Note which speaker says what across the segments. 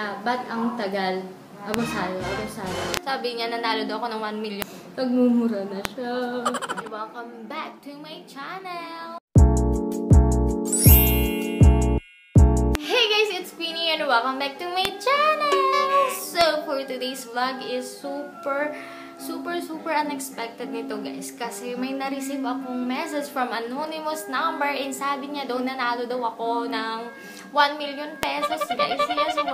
Speaker 1: Ah, ba't ang tagal? Abusado, abusado. Sabi niya, nanalo daw ako ng 1 million. Nagmumura na siya. Welcome back to my channel! Hey guys, it's Queenie and welcome back to my channel! So, for today's vlog is super, super, super unexpected nito guys. Kasi may na-receive akong message from anonymous number and sabi niya daw nanalo daw ako ng 1 million pesos guys. Yes, 1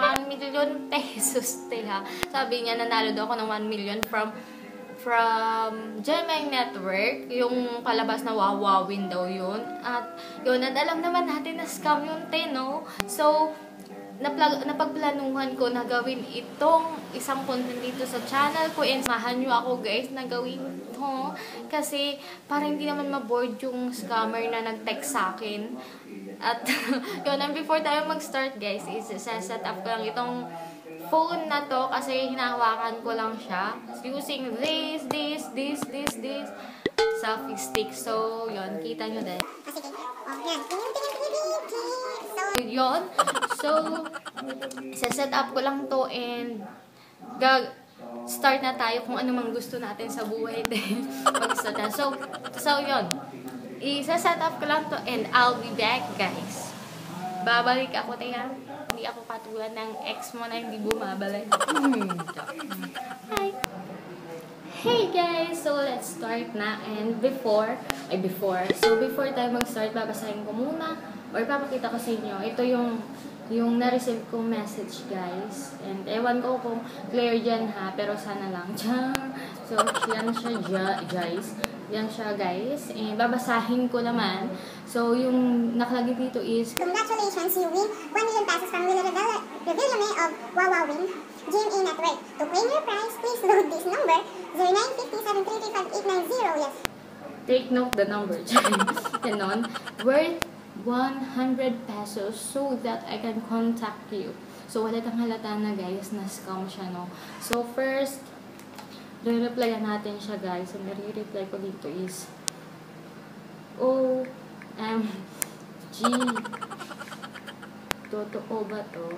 Speaker 1: million pesos. Tila. Sabi niya nanalo daw ako ng 1 million from from Gemini Network, yung palabas na wawawin daw yun. At yun, at alam naman natin na scam yun, te, no? So, naplag, napagplanuhan ko na gawin itong isang content dito sa channel ko and samahan nyo ako guys na gawin ito kasi para hindi naman maboard yung scammer na nag-text sa akin at yun and before tayo mag-start guys is set up ko lang itong phone na to kasi hinahawakan ko lang siya using this, this, this, this, this selfie stick so yun, kita nyo din
Speaker 2: Sige. Oh,
Speaker 1: yun. So, set up ko lang to and gag start na tayo kung ano mang gusto natin sa buhay din. Mag-start na. So, so yun. I-set up ko lang to and I'll be back, guys. Babalik ako, tayo. Hindi ako katulad ng ex mo na hindi bumabalik. Hi! Hey guys! So, let's start na. And before, ay before, so before tayo mag-start, babasahin ko muna or papakita ko sa inyo. Ito yung yung na-receive kong message, guys. And ewan ko kung clear dyan ha, pero sana lang. So, yan siya, guys. Yan siya, guys. And babasahin ko naman. So, yung nakalagay dito is,
Speaker 2: congratulations, you win 1 million pesos from Revilla Revillame of Wawawin GMA Network. To claim your prize, please load this number 0950 Yes.
Speaker 1: take note the number. Ganon. Worth 100 pesos so that I can contact you. So, wala tang halata na guys, na scam siya, no? So, first, re-replyan natin siya, guys. And re-reply ko dito is, O, M, G, totoo ba to?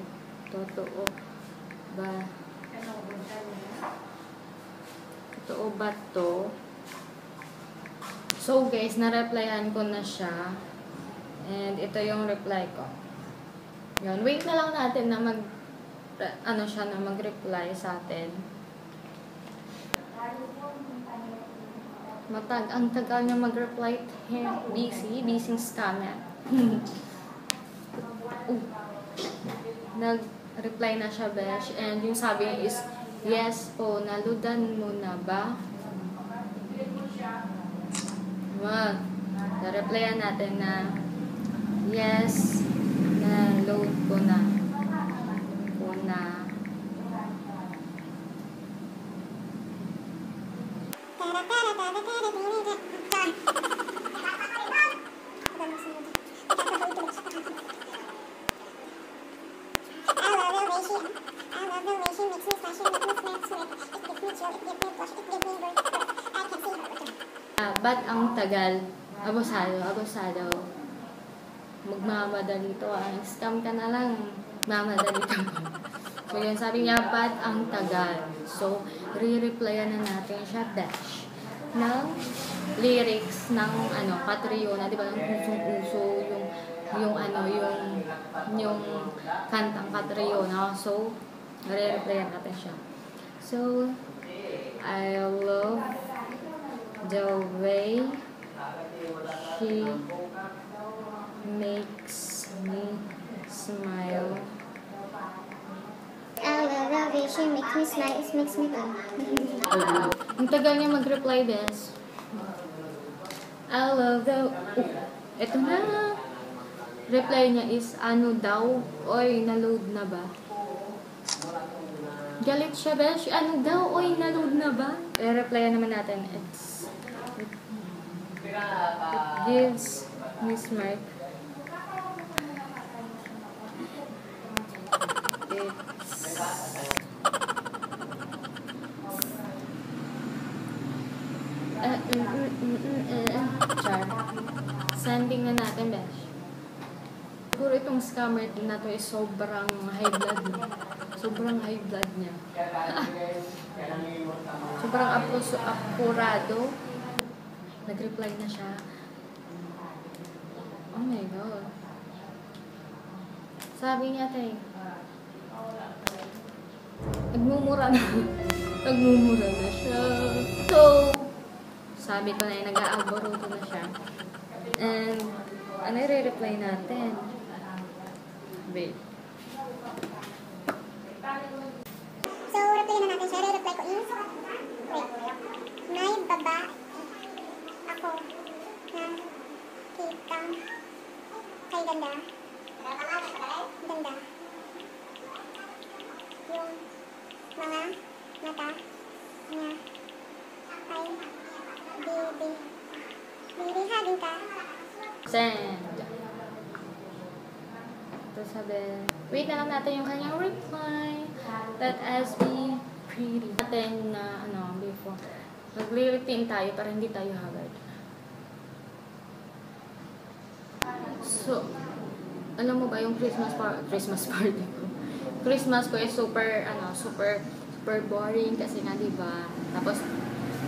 Speaker 1: Totoo ba? Totoo ba to? So guys, na-replyan ko na siya. And ito yung reply ko. Yun, wait na lang natin na mag ano siya na mag-reply sa atin. Matag, ang tagal niya mag-reply. Busy, busy scammer. uh, Nag-reply na siya, besh. And yung sabi niya is, yes po, naludan mo na ba? Wag. Na-replyan natin na yes, na load ko na. Ko na.
Speaker 2: Tara, tara, tara, tara, tara, tara. I love the way she, She makes me special, makes me smell sweet. It gives me chill, it. I can see her.
Speaker 1: Ah, ba't ang tagal? Abusado, abusado. Magmamadali to ah. Scam ka na lang. Mamadali ka. so yun, sabi niya, ba't ang tagal? So, re-replyan na natin siya, dash. ng lyrics ng ano, Catriona, di ba? Ang usong-uso yung yung ano, yung yung kantang Catriona. So, re-replyan natin siya. So, I love the way she makes me smile.
Speaker 2: I love the way she makes me smile, it makes me go.
Speaker 1: Ang tagal niya mag-reply, Bes. I love the... Oh, eto na. Reply niya is, ano daw? Oy, na-load na ba? Galit siya, Besh. Ano daw? Oy, na-load na ba? Eh, replyan naman natin. It's... It, gives smart. It's... Uh, mm, mm, mm, uh, char. Sending na natin, Besh. Siguro itong scammer na to is sobrang high blood. Sobrang high blood niya. Sobrang apos, apurado. Nag-reply na siya. Oh my God. Sabi niya, tay, nagmumura na. nagmumura na siya. So, sabi ko na eh, nag-aaboruto na siya. And, ano i-reply natin? Wait.
Speaker 2: So, reply na natin siya. Re-reply ko is, wait, may baba ako na kitang kay ganda. Ganda. Yung mga mata niya ay bibi. Bibihagin ka.
Speaker 1: Send. Tapos sabi, wait na lang natin yung kanyang reply. Let us be pretty. Natin na, ano, before. Magre-retain tayo para hindi tayo haggard. So, alam mo ba yung Christmas par Christmas party ko? Christmas ko is super, ano, super, super boring kasi nga, di ba? Tapos,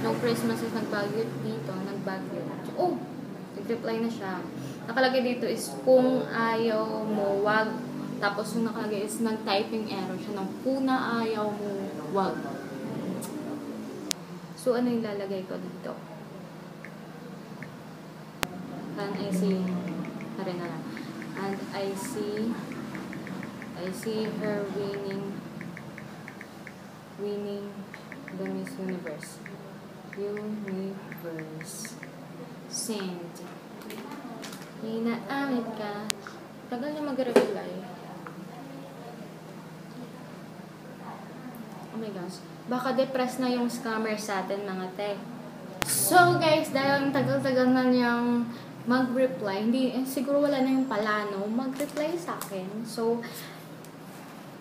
Speaker 1: nung Christmas is nagbagyo dito, nagbagyo. Oh! Nag-reply na siya. Nakalagay dito is, kung ayaw mo, wag. Tapos yung nakalagay is, nag-typing error siya ng, kung na ayaw mo, wag. So, ano yung lalagay ko dito? And I see, rin na lang. And I see, I see her winning, winning the Miss Universe. Universe. Send. Hinaamin ka. Tagal na mag-reply. Oh my gosh. Baka depressed na yung scammer sa atin mga te. So guys, dahil ang tagal-tagal na niyang mag-reply, hindi, eh, siguro wala na yung palano, mag-reply sa akin. So,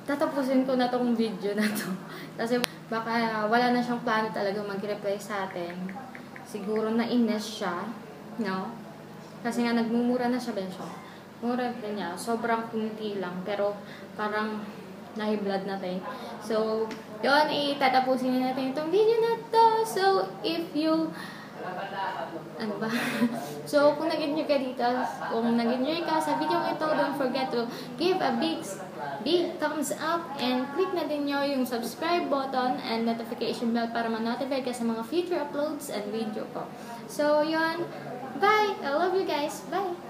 Speaker 1: tatapusin ko na tong video na to. Kasi baka wala na siyang plano talaga mag-reply sa atin. Siguro na ines siya, no? Kasi nga nagmumura na siya, Bensyo. Mura pa niya. Sobrang kunti lang. Pero parang nahi-blood natin. So, yun, itatapusin na natin itong video na to. So, if you ano ba? so, kung nag-enjoy ka dito, kung nag-enjoy ka sa video ito, don't forget to give a big big thumbs up and click na din nyo yung subscribe button and notification bell para ma-notify ka sa mga future uploads and video ko. So, yun. Bye! I love you guys. Bye!